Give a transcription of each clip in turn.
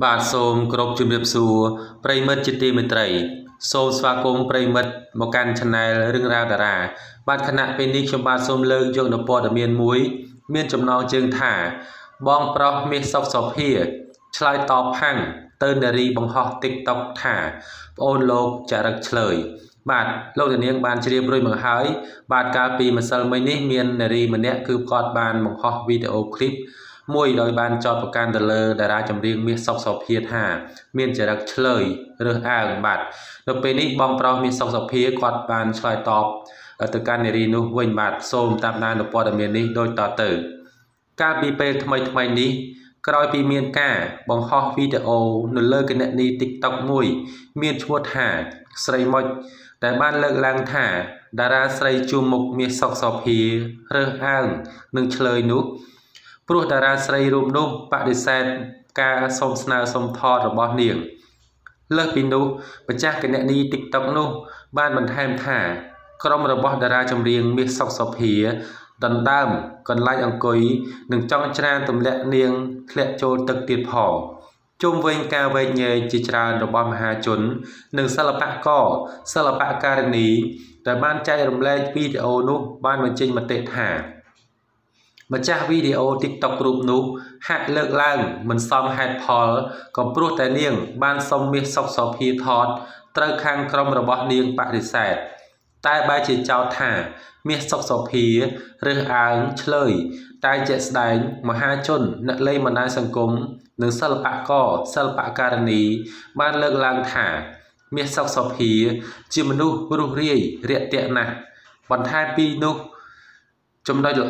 បាទសូមគោរពជំរាបសួរប្រិមិត្តជាទីមេត្រីសូមស្វាគមន៍ប្រិមិត្តមកកាន់ Channel រឿងរ៉ាវតារា បាទគណៈពេលនេះខ្ញុំបាទសូមលើកយកនូវព័ត៌មានមួយ មានចំណងជើងថា បងប្រុសមាសសុកសុភាឆ្លើយតបផាំងទៅនារីបង្ហោះ TikTok ថាប្អូនលោកចរិតឆ្លើយបាទលោកនាងបានជ្រាបរួចមកហើយ បាទកាលពីម្សិលមិញនេះមាននារីម្នាក់គឺគាត់បានបង្ហោះវីដេអូឃ្លីប មួយដោយបានចោទប្រកាន់ទៅលើតារាចម្រៀងមាសសុកសុភាថាមានចរិតឆ្លើយរើសអើងបាទនៅពេលនេះបងប្រុសមាសសុកសុភាគាត់បានឆ្លើយតបទៅកាន់នារីនោះវិញបាទសូមតាមដានព័ត៌មាននេះដូចតទៅ កាលពីពេលថ្មីថ្មីនេះក្រោយពីមានការបង្ហោះវីដេអូនៅលើគណនី TikTok មួយ មានឈ្មោះថាស្រីមុចដែលបានលើកឡើងថាតារាស្រីជួមមុខមាសសុកសុភារើសអើងនឹងឆ្លើយនោះ ព្រោះតារាស្រីរូបនោះបដិសេធការសុំស្នើសុំថតរបស់នាងលើសពីនោះម្ចាស់គណនី TikTok នោះ បានបន្ថែមថាក្រុមរបស់តារាចម្រៀងមាសសុកសុភាដណ្ដើមកន្លែងអង្គុយនិងចង់ច្រានទម្លាក់នាងធ្លាក់ចូលទឹកទៀតផងជុំវិញការវែកញែកជាច្រើនរបស់មហាជន និងសិល្បករសិល្បការិនីដែលបានចែករំលែកវីដេអូនោះបានបញ្ចេញមតិថា ម្ចាស់វីដេអូ TikTok រូបនោះហាក់លើកឡើងមិនសមហេតុផលក៏ព្រោះតែនាង បានសុំមាសសុកសុភាថតត្រូវខាងក្រុមរបស់នាងបដិសេធតែបែរជាចោទថាមាសសុកសុភារើសអើងឆ្លើយតែជាក់ស្ដែងមហាជនអ្នកលេងបណ្ដាញសង្គមនិងសិល្បករសិល្បករនីបានលើកឡើងថាមាសសុកសុភាជាមនុស្សរុះរាយរាក់ទាក់ណាស់បន្ថែមពីនោះចំណុច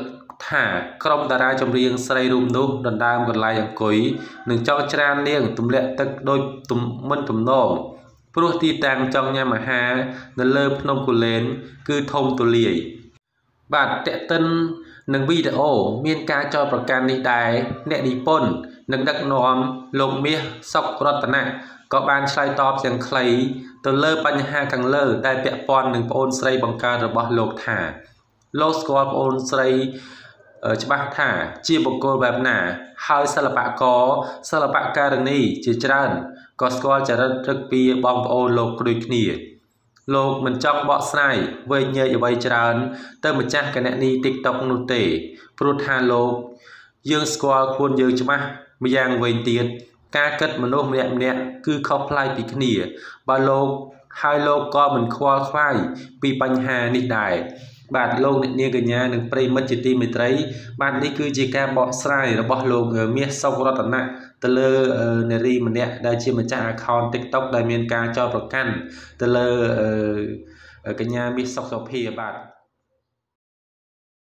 ថាក្រុមតារាចម្រៀងស្រីរូបនោះដណ្ដើមកន្លែងអង្គុយនិងចោលច្រាននាងទម្លាក់ទឹកដូចទំមិនទំនងព្រោះទីតាំងចង់ញ៉ាំអាហារនៅលើភ្នំគូលែនគឺធំទូលាយបាទតេតិននឹងវីដេអូមានការចោទប្រកាន់នេះដែរអ្នកនិពន្ធនិងដឹកនាំលោកមាសសុករតនៈក៏បានឆ្លើយតបយ៉ាងខ្លីទៅលើបញ្ហាខាងលើដែលពាក់ព័ន្ធនឹងប្អូនស្រីបង្កើតរបស់លោកថាលោកស្គាល់ប្អូនស្រី ច្បាស់ថាជាបុគ្គលបែបណា ហើយសិល្បករសិល្បករនីជាច្រើនក៏ស្គាល់ចរិតទឹកពីបងប្អូនលោកដូចគ្នាលោកមិនចង់បកស្រាយវែងញែកអ្វីច្រើន ទៅម្ចាស់គណនី TikTok នោះទេព្រោះថាលោក យើងស្គាល់ខ្លួនយើងច្បាស់ម្យ៉ាងវិញទៀតការគិតមនុស្សម្នាក់ម្នាក់គឺខុសប្លែកពីគ្នា បើលោកហើយលោកក៏មិនខ្វល់ខ្វាយពីបញ្ហានេះដែរ បាទលោកអ្នកនាងកញ្ញានិងប្រិមិត្តជាទីមេត្រី បាទនេះគឺជាការបកស្រាយរបស់លោកមាសសុករតនៈទៅលើនារីម្នាក់ដែលជាម្ចាស់ account TikTok ដែលមានការចោទប្រកាន់ទៅលើកញ្ញាមាសសុកសុភាបាទ